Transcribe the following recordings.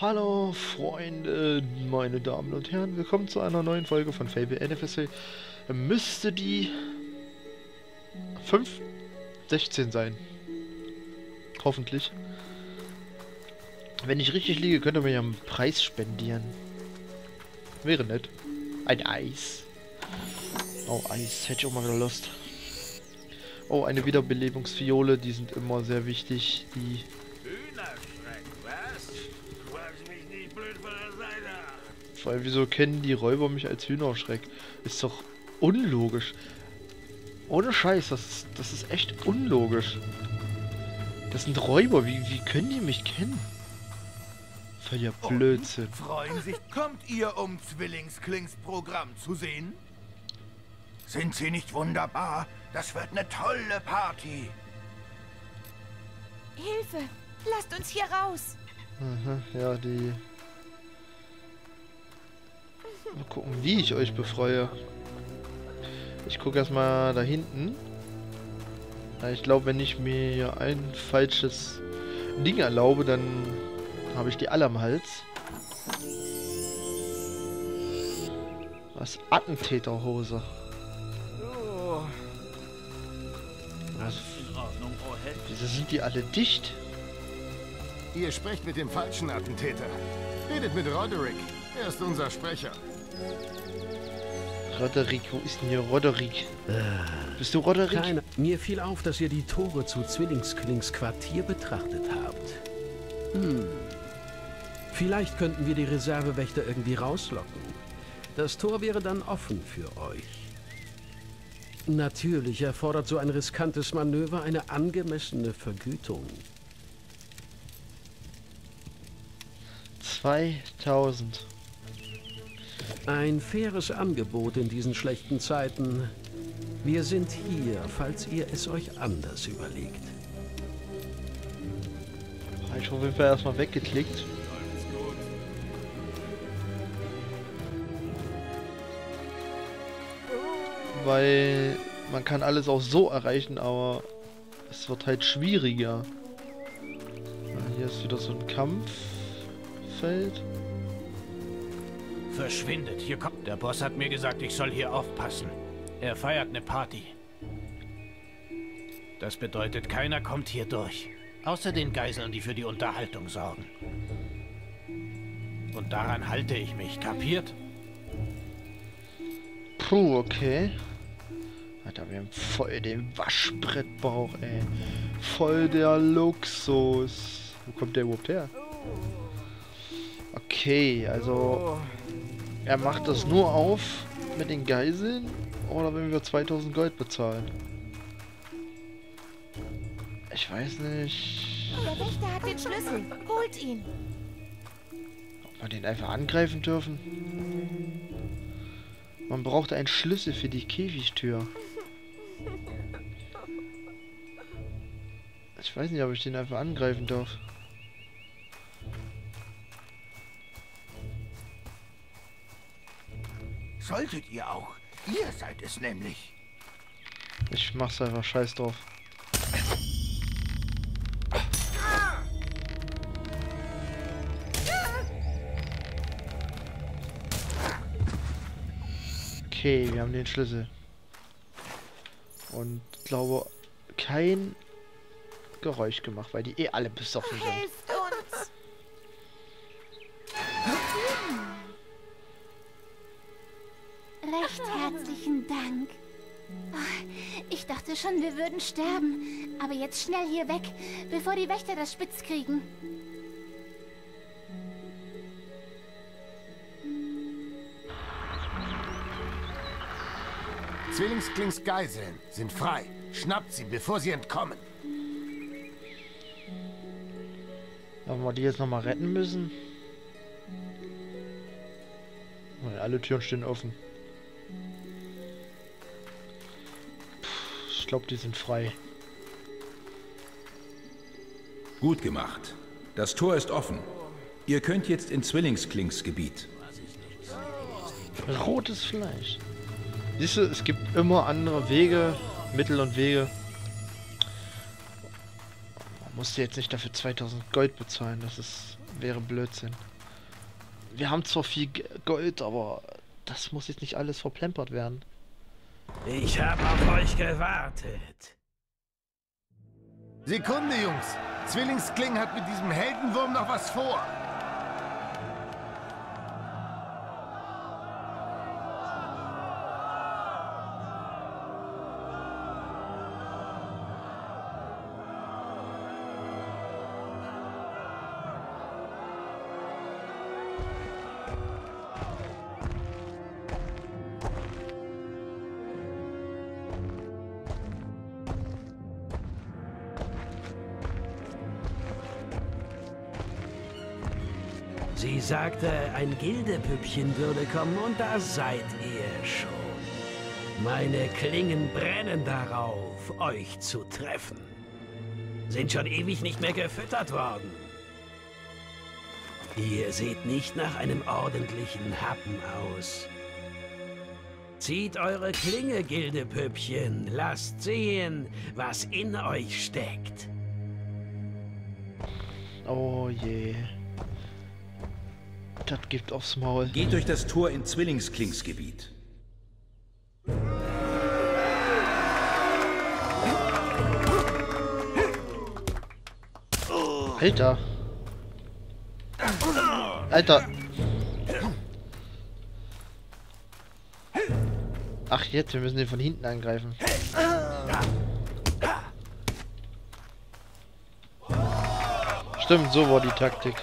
Hallo Freunde, meine Damen und Herren, willkommen zu einer neuen Folge von Fable NFSL. Müsste die 5, 16 sein. Hoffentlich. Wenn ich richtig liege, könnt ihr mir ja einen Preis spendieren. Wäre nett. Ein Eis. Oh, Eis. Hätte ich auch mal wieder Lust. Oh, eine Wiederbelebungsfiole. Die sind immer sehr wichtig. Die Allem, wieso kennen die Räuber mich als Hühnerschreck? Ist doch unlogisch. Ohne Scheiß, das ist, das ist echt unlogisch. Das sind Räuber, wie, wie können die mich kennen? Völliger Blödsinn. Und freuen sich, kommt ihr, um Zwillingsklings Programm zu sehen? Sind sie nicht wunderbar? Das wird eine tolle Party. Hilfe! Lasst uns hier raus! Aha, ja, die Mal gucken, wie ich euch befreue. Ich gucke erstmal da hinten. Ich glaube, wenn ich mir ein falsches Ding erlaube, dann habe ich die alle am Hals. Was? Attentäterhose. Wieso sind die alle dicht? Ihr sprecht mit dem falschen Attentäter. Redet mit Roderick. Er ist unser Sprecher. Roderick, wo ist denn hier Roderick? Bist du Roderick? Keine. Mir fiel auf, dass ihr die Tore zu Zwillingsklings Quartier betrachtet habt. Hm. Vielleicht könnten wir die Reservewächter irgendwie rauslocken. Das Tor wäre dann offen für euch. Natürlich erfordert so ein riskantes Manöver eine angemessene Vergütung. 2000. Ein faires Angebot in diesen schlechten Zeiten. Wir sind hier, falls ihr es euch anders überlegt. Ich auf jeden erstmal weggeklickt. Weil man kann alles auch so erreichen, aber es wird halt schwieriger. hier ist wieder so ein Kampffeld. Verschwindet, hier kommt. Der Boss hat mir gesagt, ich soll hier aufpassen. Er feiert eine Party. Das bedeutet, keiner kommt hier durch. Außer den Geiseln, die für die Unterhaltung sorgen. Und daran halte ich mich, kapiert? Puh, okay. Alter, wir haben voll den Waschbrettbauch, ey. Voll der Luxus. Wo kommt der überhaupt her? Okay, also... Er macht das nur auf mit den Geiseln oder wenn wir 2000 Gold bezahlen. Ich weiß nicht. Der Wächter hat den Schlüssel. Holt ihn. Ob wir den einfach angreifen dürfen? Man braucht einen Schlüssel für die Käfigtür. Ich weiß nicht, ob ich den einfach angreifen darf. Solltet ihr auch. Ihr seid es nämlich. Ich mach's einfach scheiß drauf. Okay, wir haben den Schlüssel. Und glaube kein Geräusch gemacht, weil die eh alle besoffen sind. Dank. Oh, Ich dachte schon, wir würden sterben. Aber jetzt schnell hier weg, bevor die Wächter das spitz kriegen. Zwillingsklings Geiseln sind frei. Schnappt sie, bevor sie entkommen. Haben wir die jetzt nochmal retten müssen? Weil alle Türen stehen offen. Glaube, die sind frei. Gut gemacht. Das Tor ist offen. Ihr könnt jetzt in Zwillingsklings Gebiet. Rotes Fleisch. Siehst du, es gibt immer andere Wege, Mittel und Wege. Man musste jetzt nicht dafür 2000 Gold bezahlen, das ist, wäre Blödsinn. wir haben zwar viel Gold, aber das muss jetzt nicht alles verplempert werden. Ich habe auf euch gewartet. Sekunde, Jungs. Zwillingskling hat mit diesem Heldenwurm noch was vor. Sie sagte, ein Gildepüppchen würde kommen und da seid ihr schon. Meine Klingen brennen darauf, euch zu treffen. Sind schon ewig nicht mehr gefüttert worden. Ihr seht nicht nach einem ordentlichen Happen aus. Zieht eure Klinge, Gildepüppchen. Lasst sehen, was in euch steckt. Oh je. Das gibt aufs Maul. Geht durch das Tor in Zwillingsklingsgebiet. Alter. Alter. Ach jetzt, wir müssen den von hinten angreifen. Stimmt, so war die Taktik.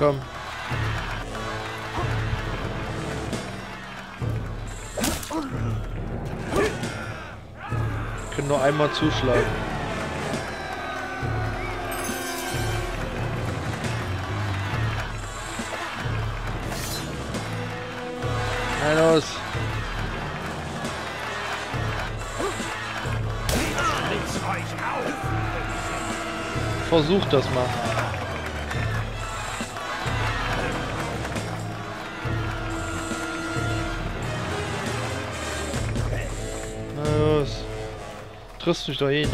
Komm. Können nur einmal zuschlagen. Na los. Ritz euch auf! Versuch das mal. Triffst mich doch eh nicht.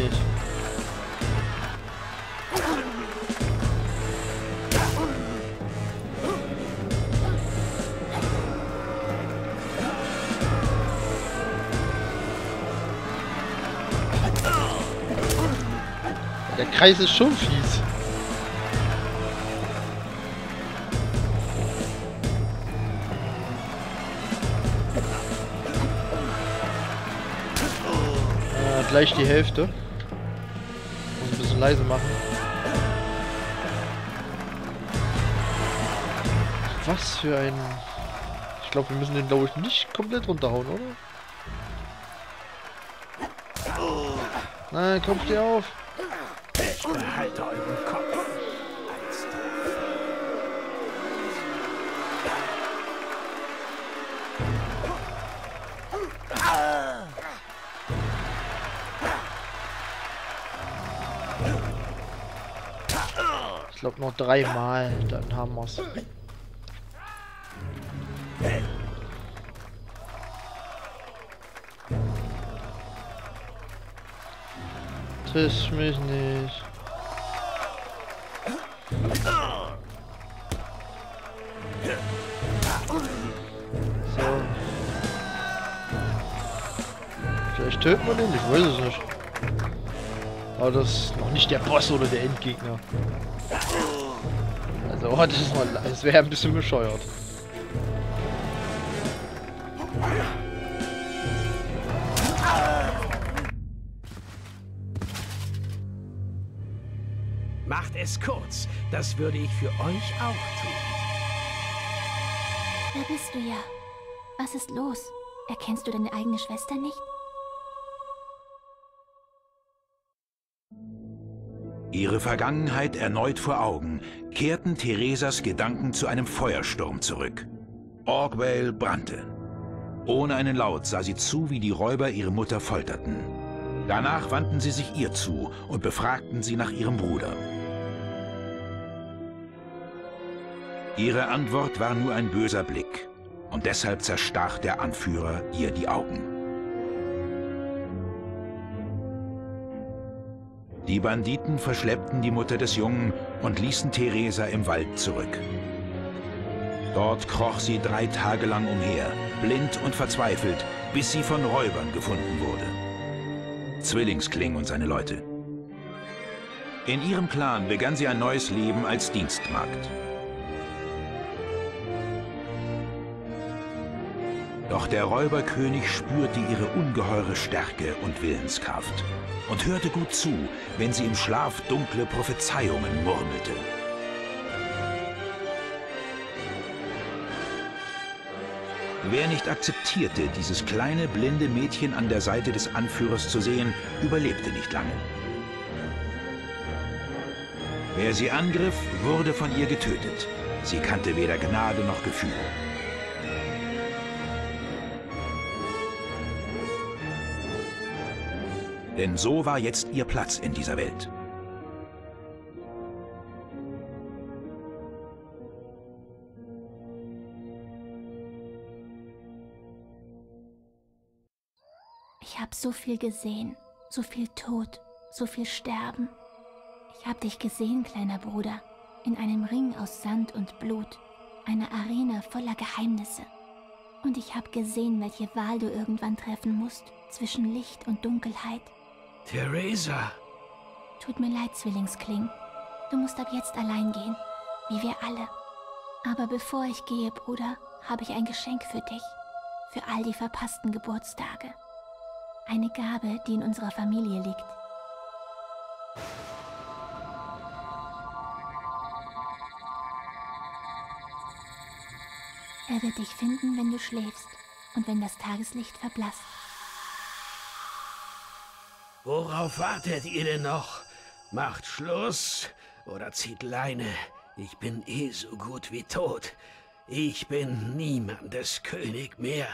Der Kreis ist schon fies. Gleich die Hälfte. Muss ein bisschen leise machen. Was für ein... Ich glaube, wir müssen den, glaube ich, nicht komplett runterhauen, oder? Nein, komm, steh auf. Behalte euren Kopf. Glaube noch dreimal, dann haben wir's. Triff mich nicht. So. Vielleicht töten wir den, ich weiß es nicht. Aber das ist noch nicht der Boss oder der Endgegner. Also, oh, das ist mal, das wäre ein bisschen bescheuert. Macht es kurz. Das würde ich für euch auch tun. Da bist du ja. Was ist los? Erkennst du deine eigene Schwester nicht? Ihre Vergangenheit erneut vor Augen, kehrten Theresas Gedanken zu einem Feuersturm zurück. Orgwell brannte. Ohne einen Laut sah sie zu, wie die Räuber ihre Mutter folterten. Danach wandten sie sich ihr zu und befragten sie nach ihrem Bruder. Ihre Antwort war nur ein böser Blick, und deshalb zerstach der Anführer ihr die Augen. Die Banditen verschleppten die Mutter des Jungen und ließen Theresa im Wald zurück. Dort kroch sie drei Tage lang umher, blind und verzweifelt, bis sie von Räubern gefunden wurde. Zwillingskling und seine Leute. In ihrem Clan begann sie ein neues Leben als Dienstmagd. Doch der Räuberkönig spürte ihre ungeheure Stärke und Willenskraft und hörte gut zu, wenn sie im Schlaf dunkle Prophezeiungen murmelte. Wer nicht akzeptierte, dieses kleine blinde Mädchen an der Seite des Anführers zu sehen, überlebte nicht lange. Wer sie angriff, wurde von ihr getötet. Sie kannte weder Gnade noch Gefühl. Denn so war jetzt ihr Platz in dieser Welt. Ich habe so viel gesehen, so viel Tod, so viel Sterben. Ich habe dich gesehen, kleiner Bruder, in einem Ring aus Sand und Blut, einer Arena voller Geheimnisse. Und ich habe gesehen, welche Wahl du irgendwann treffen musst zwischen Licht und Dunkelheit. Theresa! Tut mir leid, Zwillingskling. Du musst ab jetzt allein gehen, wie wir alle. Aber bevor ich gehe, Bruder, habe ich ein Geschenk für dich. Für all die verpassten Geburtstage. Eine Gabe, die in unserer Familie liegt. Er wird dich finden, wenn du schläfst und wenn das Tageslicht verblasst. Worauf wartet ihr denn noch? Macht Schluss oder zieht Leine. Ich bin eh so gut wie tot. Ich bin niemandes König mehr.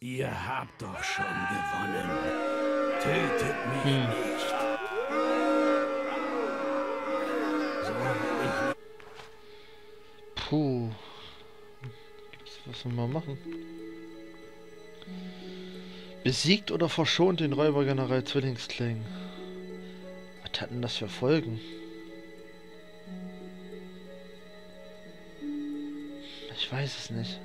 Ihr habt doch schon gewonnen. Tötet mich Hm. nicht. So. Puh. Gibt's was wir mal machen? Besiegt oder verschont den Räubergeneral Zwillingskling. Was hat denn das für Folgen? Ich weiß es nicht.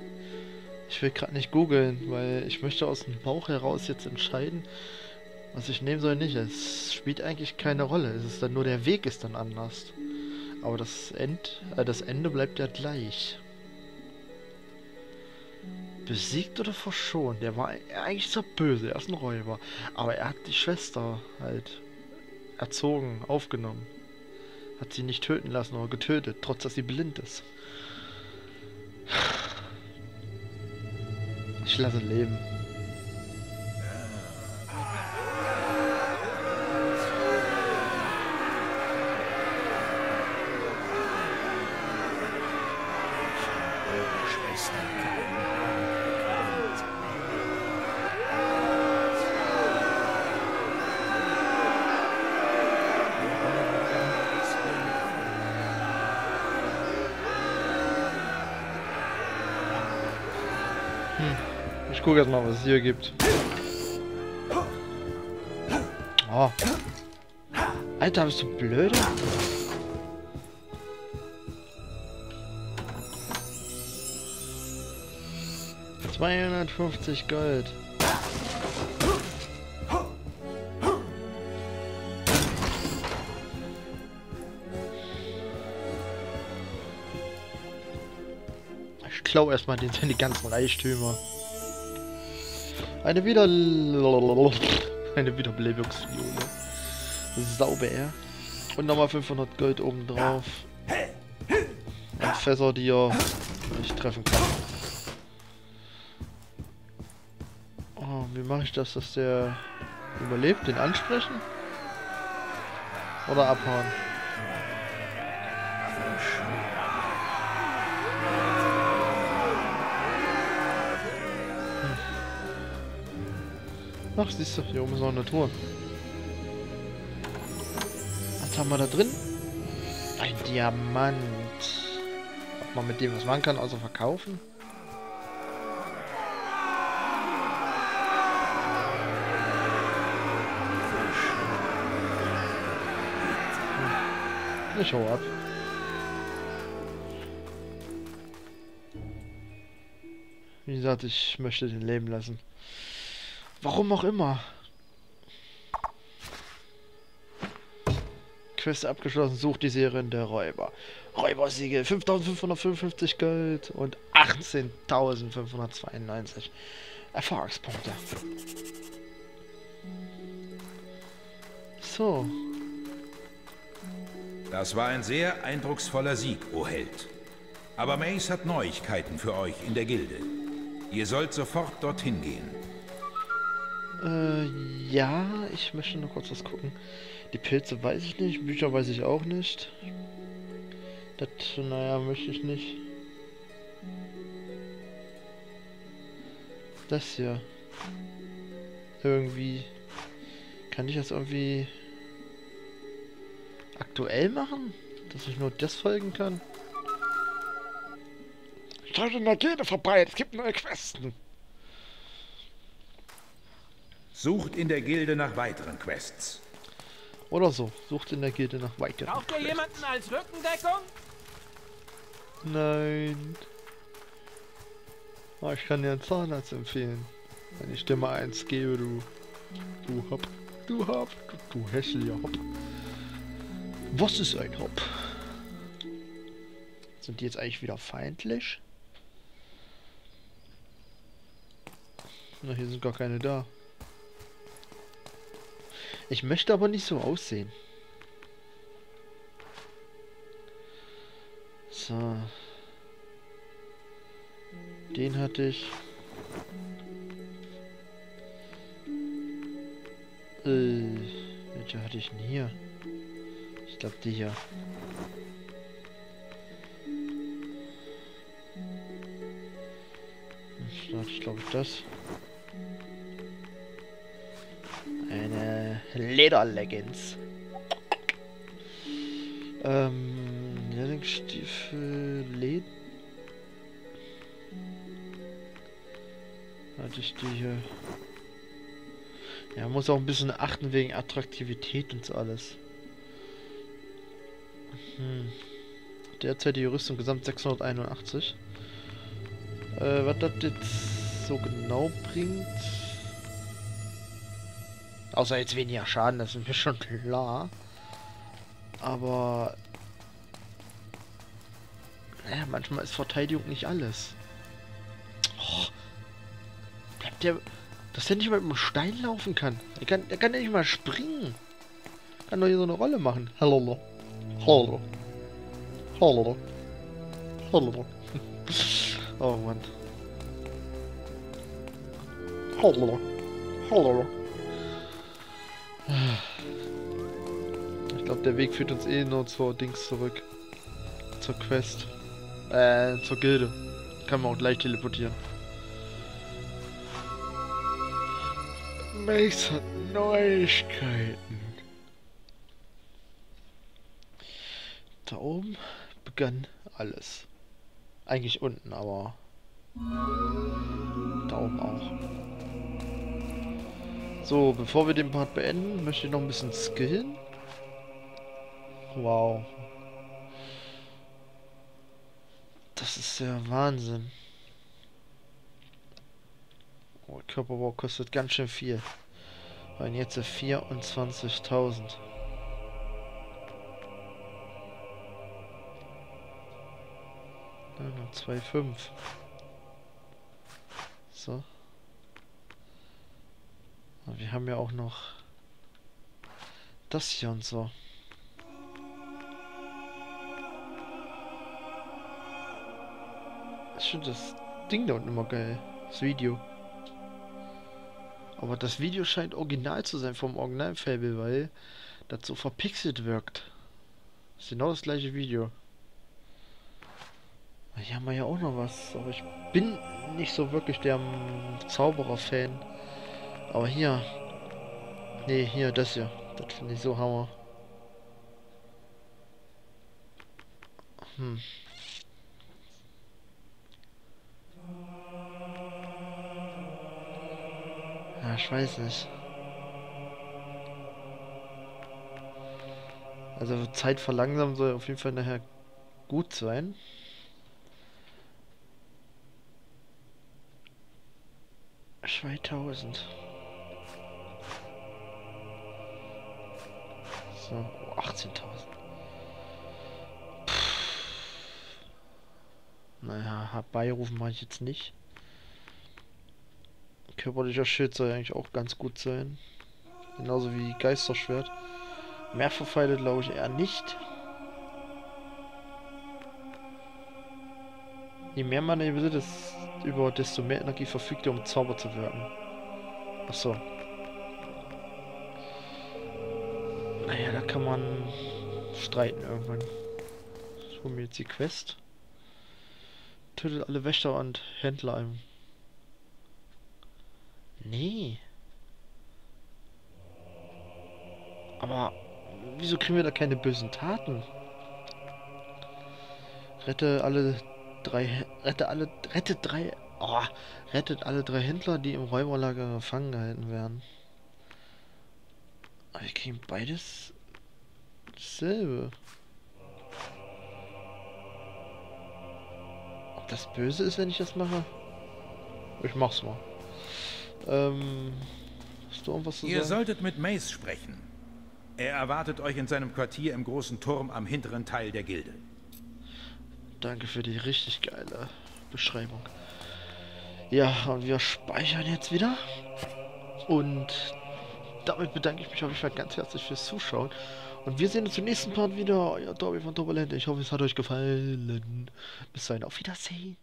Ich will gerade nicht googeln, weil ich möchte aus dem Bauch heraus jetzt entscheiden, was ich nehmen soll nicht. Es spielt eigentlich keine Rolle. Es ist dann nur der Weg ist dann anders. Aber das, End, äh, das Ende bleibt ja gleich. Besiegt oder verschont? Der war eigentlich so böse. Er ist ein Räuber. Aber er hat die Schwester halt erzogen, aufgenommen. Hat sie nicht töten lassen oder getötet, trotz dass sie blind ist. Ich lasse leben. Ich gucke jetzt mal, was es hier gibt. Oh. Alter, bist du blöd? Zweihundertfünfzig Gold. Klau erstmal den die ganzen Reichtümer. Eine wieder eine Wiederbelebungsviole. Sauber. Und nochmal 500 Gold obendrauf. Und Fässer, die er nicht treffen kann. Oh, wie mache ich das, dass der überlebt? Den ansprechen? Oder abhauen? Ach, siehst du, hier oben ist noch eine Truhe. Was haben wir da drin? Ein Diamant. Ob man mit dem was machen kann, außer verkaufen? Hm. Ich hau ab. Wie gesagt, ich möchte den leben lassen. Warum auch immer. Quest abgeschlossen, sucht die Serien der Räuber. Räubersiegel, 5555 Gold und 18.592 Erfahrungspunkte. So. Das war ein sehr eindrucksvoller Sieg, o Held. Aber Mace hat Neuigkeiten für euch in der Gilde. Ihr sollt sofort dorthin gehen. Äh, ja, ich möchte nur kurz was gucken. Die Pilze weiß ich nicht, Bücher weiß ich auch nicht. Das, naja, möchte ich nicht. Das hier. Irgendwie. Kann ich das irgendwie aktuell machen? Dass ich nur das folgen kann? Schaut in der Gilde vorbei, es gibt neue Questen. Sucht in der Gilde nach weiteren Quests. Oder so. Sucht in der Gilde nach weiteren. Braucht ihr jemanden als Rückendeckung? Nein. Oh, ich kann dir einen Zahnarzt empfehlen. Wenn ich dir mal eins gebe, du. Du Hopp. Du Hopp. Du, du hässlicher Hopp. Was ist ein Hopp? Sind die jetzt eigentlich wieder feindlich? Na, hier sind gar keine da. Ich möchte aber nicht so aussehen. So. Den hatte ich. Äh, welche hatte ich denn hier? Ich glaube die hier. Ich glaube das. Lederleggings. Ähm, Lehrlingsstiefel, Led... Hatte ich die hier... Ja, muss auch ein bisschen achten wegen Attraktivität und so alles. Hm. Derzeitige Rüstung gesamt 681. Äh, was das jetzt so genau bringt... Außer jetzt weniger Schaden, das ist mir schon klar. Aber... Naja, manchmal ist Verteidigung nicht alles. Oh, der, der, dass der nicht mal mit dem Stein laufen kann. Er kann, er kann ja nicht mal springen. Kann doch hier so eine Rolle machen. Hallo. Hallo. Hallo. Hallo. Oh Mann. Hallo. Hallo. Ich glaube, der Weg führt uns eh nur zur Dings zurück. Zur Quest. Äh, zur Gilde. Kann man auch gleich teleportieren. Mace hat Neuigkeiten. Da oben begann alles. Eigentlich unten, aber da oben auch. So, bevor wir den Part beenden, möchte ich noch ein bisschen skillen. Wow. Das ist ja Wahnsinn. Oh, Körperbau kostet ganz schön viel. Und jetzt 24.000. Noch 2,5. So. Wir haben ja auch noch das hier und so. Ich finde das Ding da unten immer geil. Das Video. Aber das Video scheint original zu sein vom Original Fable, weil das so verpixelt wirkt. Das ist genau das gleiche Video. Hier haben wir ja auch noch was. Aber ich bin nicht so wirklich der Zauberer-Fan. Aber hier. Nee, hier, das hier. Das finde ich so hammer. Hm. Ja, ich weiß nicht. Also Zeit verlangsamen soll auf jeden Fall nachher gut sein. Zweitausend. So, oh, 18.000. Naja, herbeirufen mache ich jetzt nicht. Körperlicher Schild soll eigentlich auch ganz gut sein. Genauso wie Geisterschwert. Mehrfachpfeile glaube ich eher nicht. Je mehr man besitzt, über desto mehr Energie verfügt er, um Zauber zu wirken. Achso. Naja, da kann man streiten irgendwann. Hole mir jetzt die Quest. Tötet alle Wächter und Händler im. Nee. Aber wieso kriegen wir da keine bösen Taten? Rette alle drei rette alle rettet drei oh, rettet alle drei Händler, die im Räuberlager gefangen gehalten werden. Aber wir kriegen beides dasselbe. Ob das böse ist, wenn ich das mache? Ich mach's mal. Ähm, hast du irgendwas zu Ihr sagen? solltet mit Mace sprechen. Er erwartet euch in seinem Quartier im großen Turm am hinteren Teil der Gilde. Danke für die richtig geile Beschreibung. Ja, und wir speichern jetzt wieder. Und damit bedanke ich mich auf jeden Fall ganz herzlich fürs Zuschauen. Und wir sehen uns im nächsten Part wieder. Euer Dobby von Turbolent. Ich hoffe, es hat euch gefallen. Bis dahin, auf Wiedersehen.